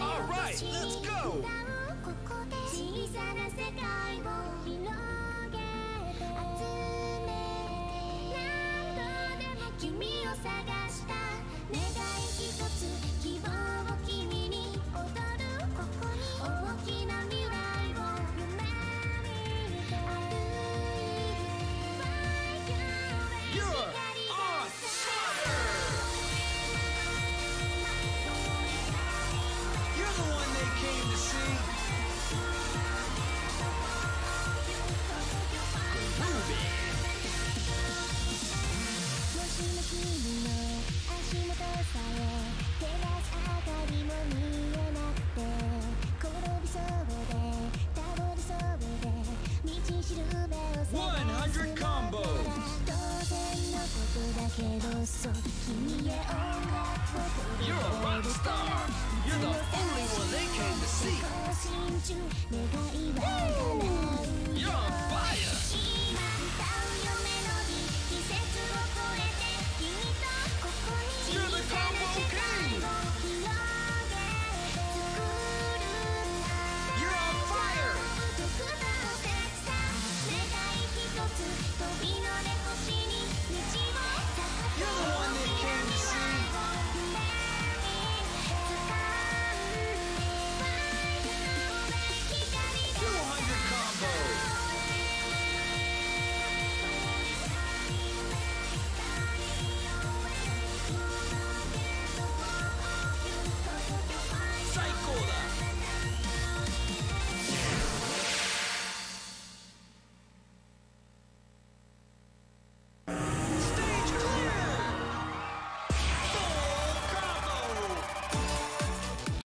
Alright, let's go! 小さな世界を広げて集めて何度でも君を探す100 combos! You're a rock star!